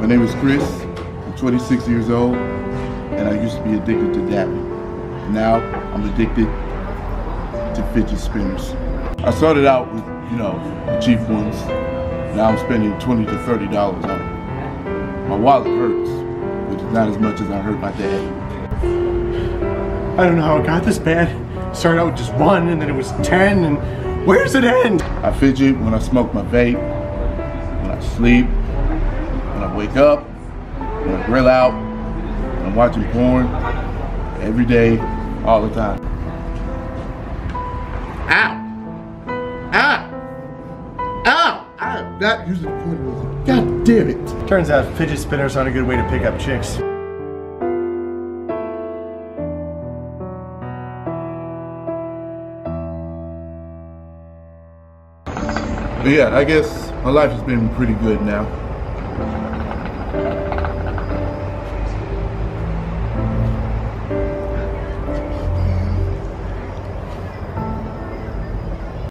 My name is Chris. I'm 26 years old, and I used to be addicted to dabbing. Now I'm addicted to fidget spinners. I started out with, you know, the cheap ones. Now I'm spending 20 to 30 dollars on them. My wallet hurts, but it's not as much as I hurt my dad. I don't know how it got this bad. Started out with just one, and then it was 10, and where does it end? I fidget when I smoke my vape, when I sleep, when I wake up, when I grill out, when I'm watching porn, every day, all the time. Ow! Ow! Ow! Using the point God damn it! Turns out fidget spinners aren't a good way to pick up chicks. But yeah, I guess my life has been pretty good now. Thank you.